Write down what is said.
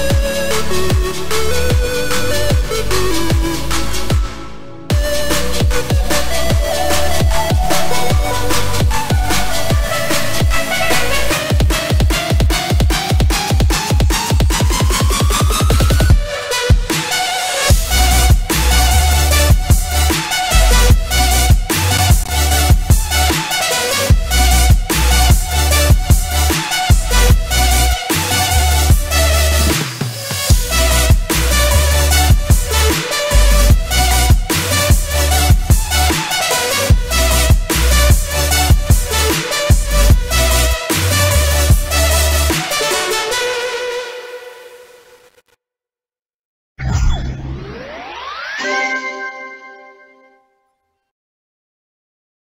Música